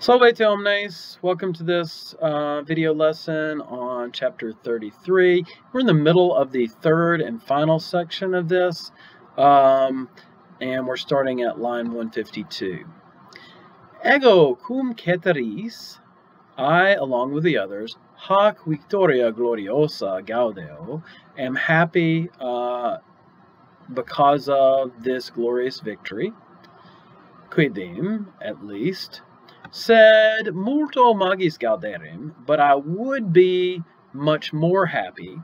Salve omnes, welcome to this uh, video lesson on chapter 33. We're in the middle of the third and final section of this, um, and we're starting at line 152. Ego cum ceteris, I, along with the others, hoc victoria gloriosa gaudeo, am happy uh, because of this glorious victory, quidem, at least, sed multo magis gauderim, but I would be much more happy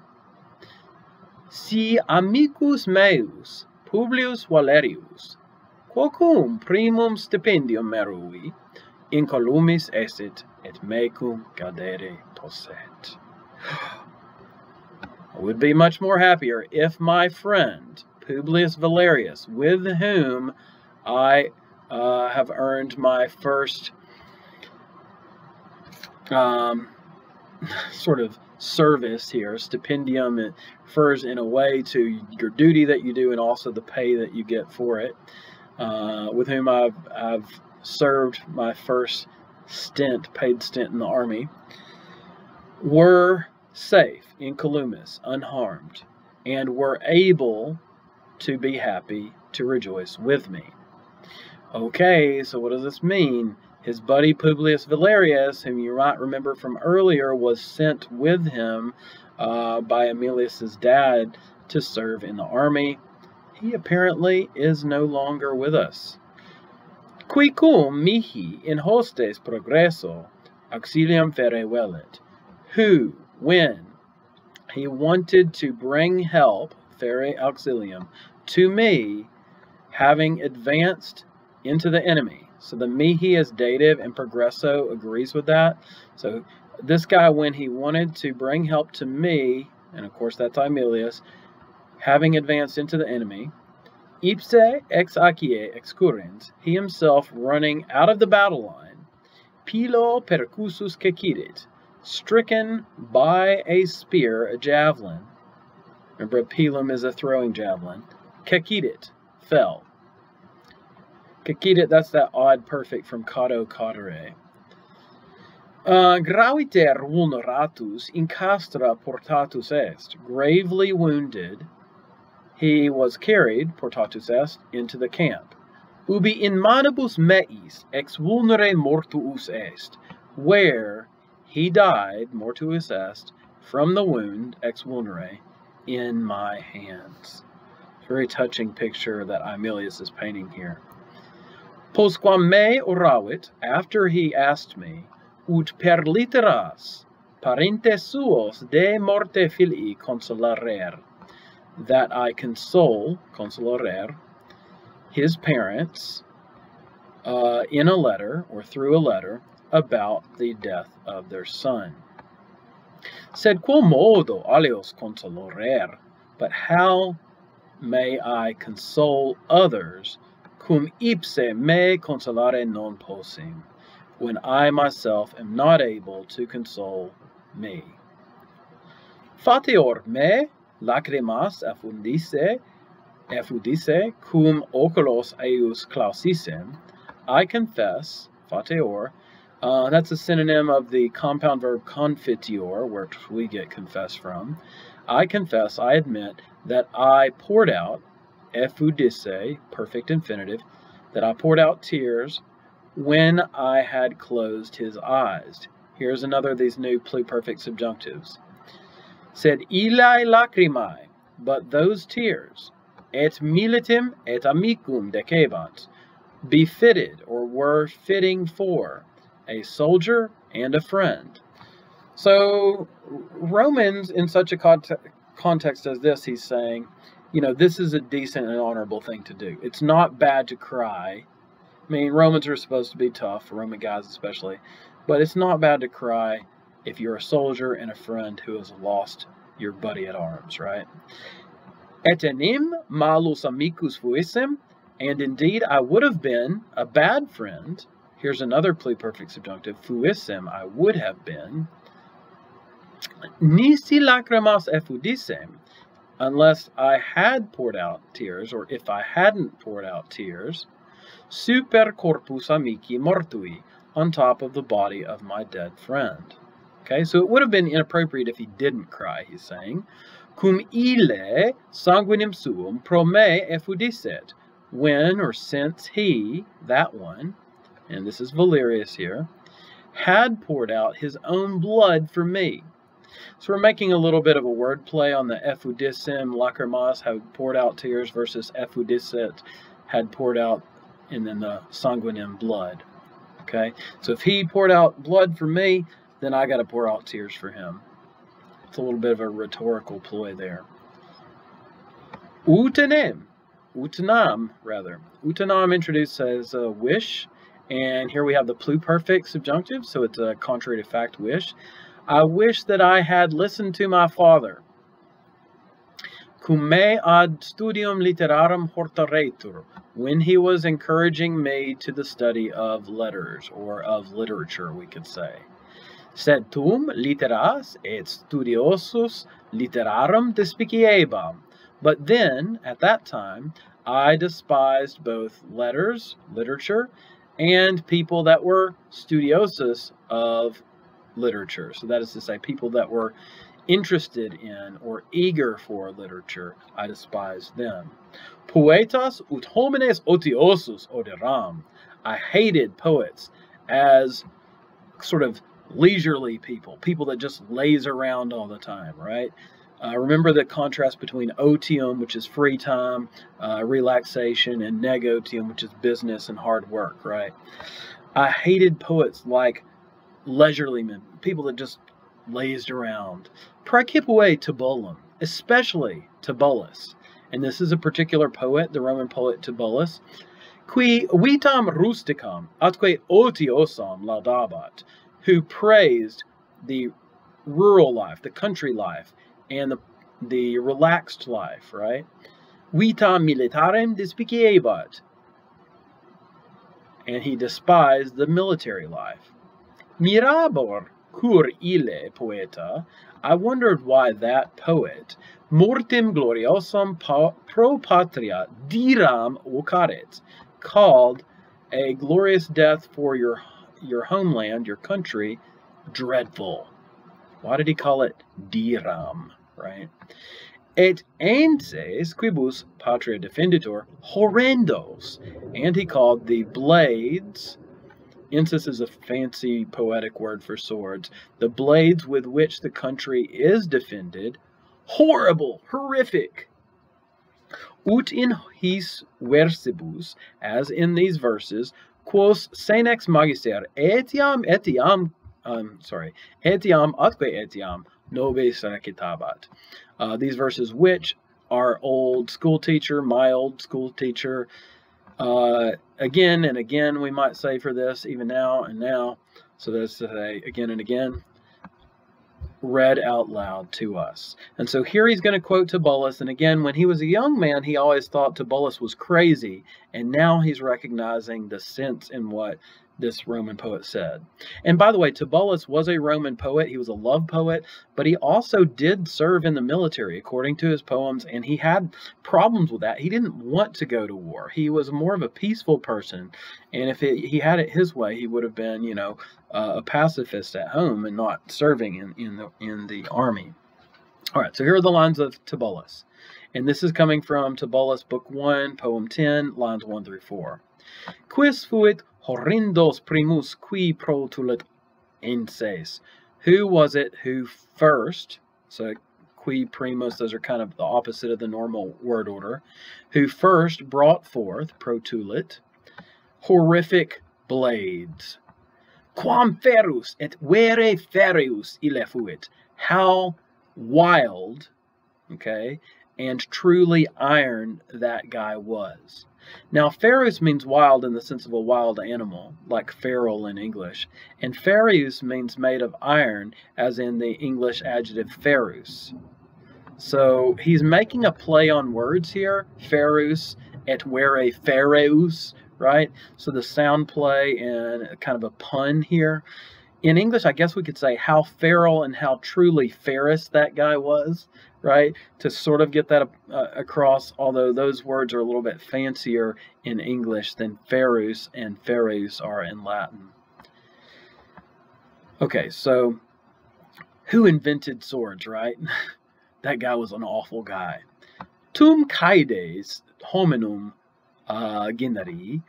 si amicus meus Publius Valerius quocum primum stipendium merui in columis esit et mecum gaudere posset. I would be much more happier if my friend Publius Valerius, with whom I uh, have earned my first um, sort of service here. Stipendium it refers in a way to your duty that you do and also the pay that you get for it. Uh, with whom I've, I've served my first stint, paid stint in the army, were safe in Columbus, unharmed, and were able to be happy to rejoice with me. Okay, so what does this mean? His buddy Publius Valerius, whom you might remember from earlier, was sent with him uh, by Aemilius's dad to serve in the army. He apparently is no longer with us. Qui cum mihi in hostes progresso auxilium fere velit, who, when he wanted to bring help, fere auxilium, to me, having advanced into the enemy, so the mihi is dative and progresso agrees with that. So this guy, when he wanted to bring help to me, and of course that's Aemilius, having advanced into the enemy, ipse ex acie excurrens, he himself running out of the battle line, pilo percussus cecidit, stricken by a spear, a javelin. Remember, a pilum is a throwing javelin. Cecidit, fell. Kakita, that's that odd perfect from cado cadere. Uh, graviter vulneratus in castra portatus est. Gravely wounded, he was carried, portatus est, into the camp. Ubi in manibus meis ex vulnere mortuus est. Where he died, mortuus est, from the wound, ex vulnere, in my hands. Very touching picture that Aemilius is painting here. Postquam me oravit, after he asked me, ut per litteras parentes suos de morte filii consolarer, that I console, consolarer, his parents uh, in a letter or through a letter about the death of their son. Said quo modo alios consolarer, but how may I console others cum ipse me consolare non possim, when I myself am not able to console me. Fateor me lacrimas effundisse, effudisse cum oculos eius clausissem, I confess, fateor, uh, that's a synonym of the compound verb confiteor, where we get confess from. I confess, I admit, that I poured out effudisse, perfect infinitive, that I poured out tears when I had closed his eyes. Here's another of these new pluperfect subjunctives. Said Eli lacrimae, but those tears, et militem et amicum decebant, befitted or were fitting for a soldier and a friend. So, Romans, in such a context as this, he's saying, you know, this is a decent and honorable thing to do. It's not bad to cry. I mean, Romans are supposed to be tough, Roman guys especially, but it's not bad to cry if you're a soldier and a friend who has lost your buddy at arms, right? Etenim malus amicus fuissem, and indeed I would have been a bad friend. Here's another pluperfect subjunctive, fuissem, I would have been. Nisi lacrimas effudissem, unless I had poured out tears, or if I hadn't poured out tears, super corpus amici mortui, on top of the body of my dead friend. Okay, so it would have been inappropriate if he didn't cry, he's saying. Cum ille sanguinem suum pro me effudisset. When or since he, that one, and this is Valerius here, had poured out his own blood for me. So we're making a little bit of a word play on the effudissim, lacrimas have poured out tears versus effudisset had poured out and then the sanguinem blood. Okay, so if he poured out blood for me, then I got to pour out tears for him. It's a little bit of a rhetorical ploy there. Utanem, utanam rather. Utanam introduced as a wish, and here we have the pluperfect subjunctive, so it's a contrary to fact wish. I wish that I had listened to my father. Cum me ad studium literarum hortaretur, when he was encouraging me to the study of letters, or of literature, we could say. Sed tum literas et studiosus literarum despiciebam. But then, at that time, I despised both letters, literature, and people that were studiosus of literature. So that is to say, people that were interested in or eager for literature, I despised them. Poetas ut homines otiosus oderam. I hated poets as sort of leisurely people, people that just laze around all the time, right? Uh, remember the contrast between otium, which is free time, uh, relaxation, and negotium, which is business and hard work, right? I hated poets like leisurely men, people that just lazed around. Praecipiae Tibullum, especially Tibullus. And this is a particular poet, the Roman poet Tibullus. Qui vitam rusticam atque otiosam laudabat, who praised the rural life, the country life, and the, the relaxed life, right? Vitam militarem despiciebat, and he despised the military life. Mirabor cur ille poeta, I wondered why that poet, mortem gloriosum pro patria diram vocaret, called a glorious death for your your homeland, your country, dreadful. Why did he call it diram, right? Et enses quibus patria defenditor horrendos, and he called the blades Ensis is a fancy poetic word for swords. The blades with which the country is defended, horrible, horrific. Ut in his versibus, as in these verses, quos senex magister etiam etiam, um, sorry, etiam atque etiam nobis recitabat. Uh, these verses, which our old school teacher, my old school teacher, uh, again and again, we might say for this, even now and now. So that's to say again and again, read out loud to us. And so here he's going to quote Tibullus. And again, when he was a young man, he always thought Tibullus was crazy. And now he's recognizing the sense in what this Roman poet said. And by the way, Tibullus was a Roman poet. He was a love poet, but he also did serve in the military, according to his poems, and he had problems with that. He didn't want to go to war. He was more of a peaceful person, and if it, he had it his way, he would have been, you know, uh, a pacifist at home and not serving in, in the in the army. All right, so here are the lines of Tibullus. And this is coming from Tibullus, Book 1, Poem 10, lines 1 through 4. Quis fuit horrendos primus qui protulit enses. Who was it who first, so qui primus, those are kind of the opposite of the normal word order, who first brought forth, protulit, horrific blades. Quam ferus et vere ferreus ille fuit. How wild, okay, and truly iron that guy was. Now, ferus means wild in the sense of a wild animal, like feral in English, and ferreus means made of iron, as in the English adjective ferrous. So he's making a play on words here, ferus et vere ferreus, right? So the sound play and kind of a pun here. In English, I guess we could say how feral and how truly ferrous that guy was, right? To sort of get that uh, across, although those words are a little bit fancier in English than ferus and ferreus are in Latin. Okay, so who invented swords, right? that guy was an awful guy. Tum caides hominum uh, generi,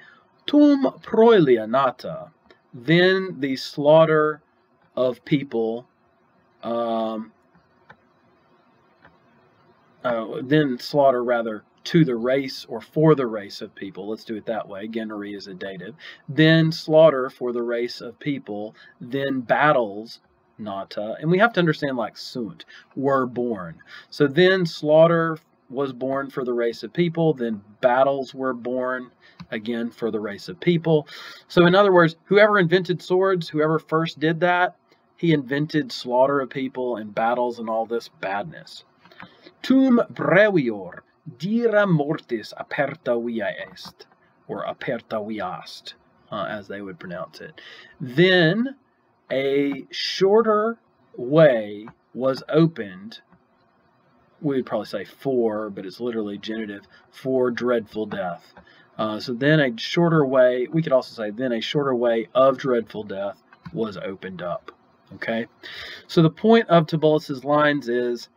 tum proilia nata. Then the slaughter of people, um, uh, then slaughter rather to the race or for the race of people. Let's do it that way. Generi is a dative. Then slaughter for the race of people. Then battles nata. And we have to understand like sunt, were born. So then slaughter was born for the race of people. Then battles were born again for the race of people. So in other words, whoever invented swords, whoever first did that, he invented slaughter of people and battles and all this badness. Tum brevior dira mortis aperta via est, or aperta viast, uh, as they would pronounce it. Then a shorter way was opened. We would probably say for, but it's literally genitive, for dreadful death. Uh, so then a shorter way, we could also say then a shorter way of dreadful death was opened up. Okay? So the point of Tibullus' lines is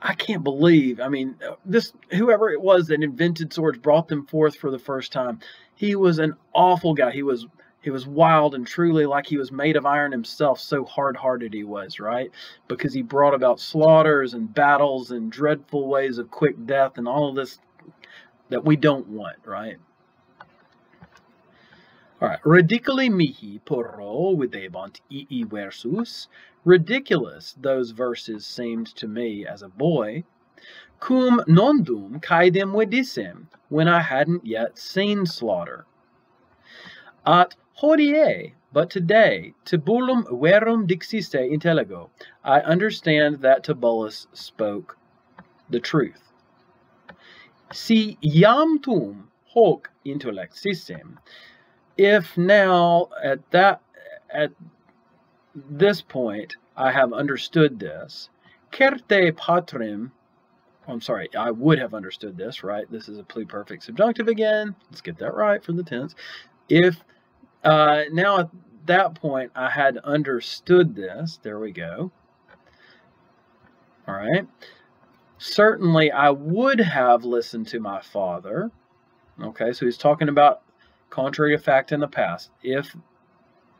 I can't believe, I mean, this whoever it was that invented swords brought them forth for the first time. He was an awful guy. He was he was wild and truly like he was made of iron himself, so hard hearted he was, right? Because he brought about slaughters and battles and dreadful ways of quick death and all of this that we don't want, right? All right, ridiculi mihi porro videbant ii versus. Ridiculous those verses seemed to me as a boy. Cum nondum caedem vidissem, when I hadn't yet seen slaughter. At hodie, but today, Tibullum verum dixiste intelligo, I understand that Tibullus spoke the truth. Si iam tum hoc intellexissem, if now at that at this point I have understood this, certe patrem, I'm sorry, I would have understood this, right? This is a pluperfect subjunctive again. Let's get that right for the tense. If uh, now at that point I had understood this, there we go. All right. Certainly I would have listened to my father. Okay, so he's talking about contrary to fact in the past. If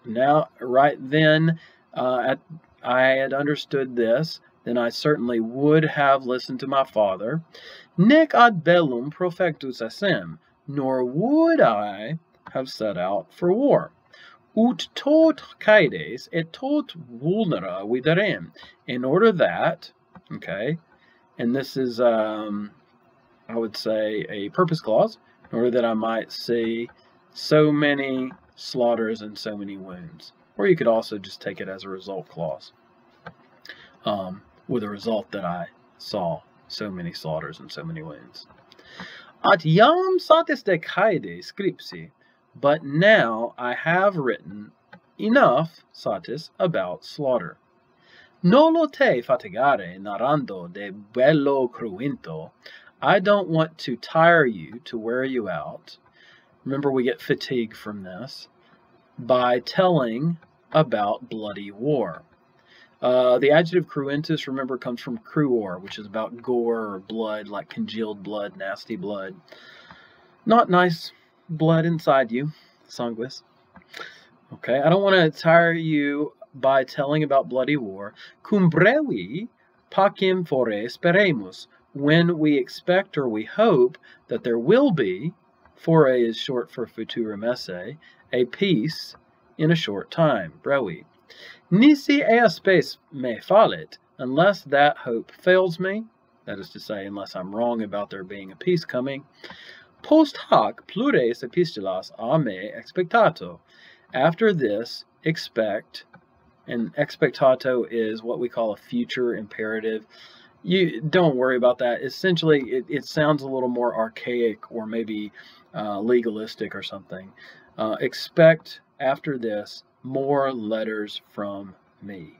now, right then, uh, at, I had understood this, then I certainly would have listened to my father. Nec ad bellum profectus essem, nor would I have set out for war. Ut tot caedes et tot vulnera viderem, in order that, okay, and this is, um, I would say, a purpose clause, in order that I might see so many slaughters and so many wounds. Or you could also just take it as a result clause, um, with a result that I saw so many slaughters and so many wounds. At iam de caede scripsi, but now I have written enough satis about slaughter. Nolo te fatigare narrando de bello cruento. I don't want to tire you, to wear you out, remember we get fatigue from this, by telling about bloody war. Uh, the adjective cruentus, remember, comes from cruor, which is about gore or blood, like congealed blood, nasty blood. Not nice blood inside you, sanguis. Okay, I don't want to tire you by telling about bloody war. Cum brevi pacem fore speremus, when we expect or we hope that there will be Fore is short for futurum esse, a peace in a short time, brevi. Nisi ea spes me fallit, unless that hope fails me, that is to say, unless I'm wrong about there being a peace coming, post hoc plures epistolas a me expectato. After this, expect, and expectato is what we call a future imperative you don't worry about that. Essentially, it, it sounds a little more archaic or maybe uh, legalistic or something. Uh, expect after this more letters from me.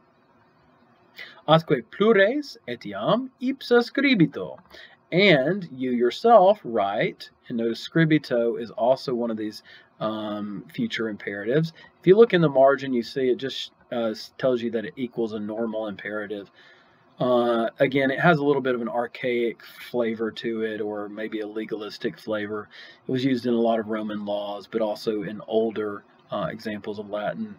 Atque plures etiam ipsa scribito. And you yourself write, and notice scribito is also one of these um, future imperatives. If you look in the margin, you see it just uh, tells you that it equals a normal imperative. Uh, again, it has a little bit of an archaic flavor to it, or maybe a legalistic flavor. It was used in a lot of Roman laws, but also in older uh, examples of Latin.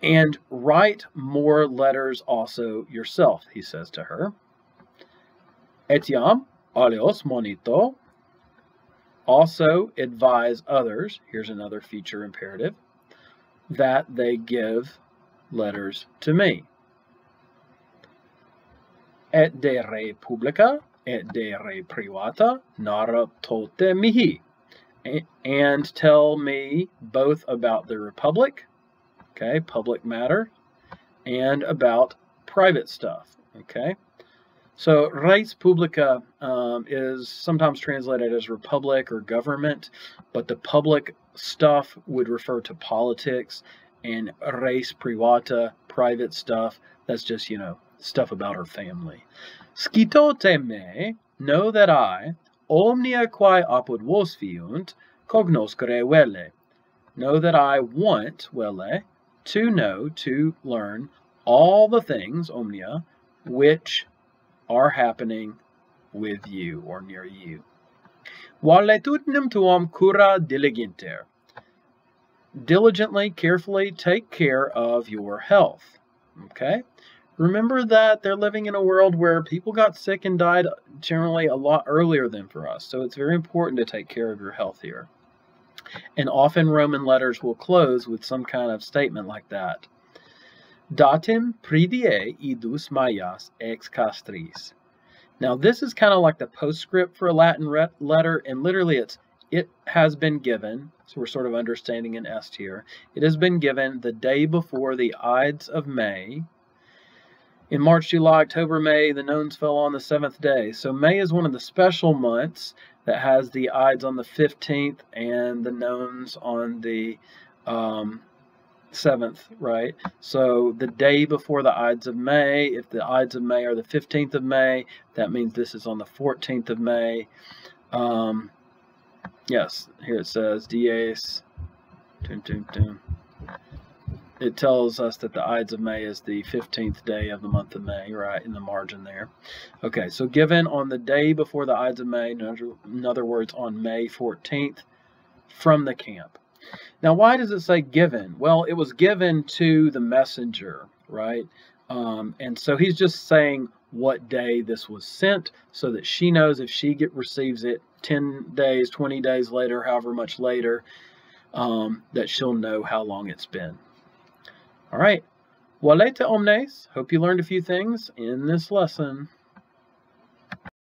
And write more letters also yourself, he says to her. Etiam alios monito. Also advise others, here's another future imperative, that they give letters to me. Et de re publica et de re privata nara tote mihi. And tell me both about the republic okay public matter and about private stuff okay so res publica um, is sometimes translated as republic or government but the public stuff would refer to politics and res privata private stuff that's just you know stuff about her family. Scitote me, know that I, omnia quae apud vos fiunt, cognoscere velle. Know that I want, velle, to know, to learn, all the things, omnia, which are happening with you or near you. Valetudinem tuam cura diligenter. Diligently, carefully take care of your health. Okay? remember that they're living in a world where people got sick and died generally a lot earlier than for us. So it's very important to take care of your health here. And often Roman letters will close with some kind of statement like that. Datim pridie idus maias ex castris. Now this is kind of like the postscript for a Latin letter, and literally it's it has been given, so we're sort of understanding an est here, it has been given the day before the Ides of May, in March, July, October, May, the nones fell on the seventh day. So May is one of the special months that has the Ides on the 15th and the nones on the um, 7th, right? So the day before the Ides of May, if the Ides of May are the 15th of May, that means this is on the 14th of May. Um, yes, here it says Dies. Dun, dun, dun it tells us that the Ides of May is the 15th day of the month of May, right, in the margin there. Okay, so given on the day before the Ides of May, in other words, on May 14th, from the camp. Now, why does it say given? Well, it was given to the messenger, right? Um, and so he's just saying what day this was sent so that she knows if she get receives it 10 days, 20 days later, however much later, um, that she'll know how long it's been. All right. Walete omnes. Hope you learned a few things in this lesson.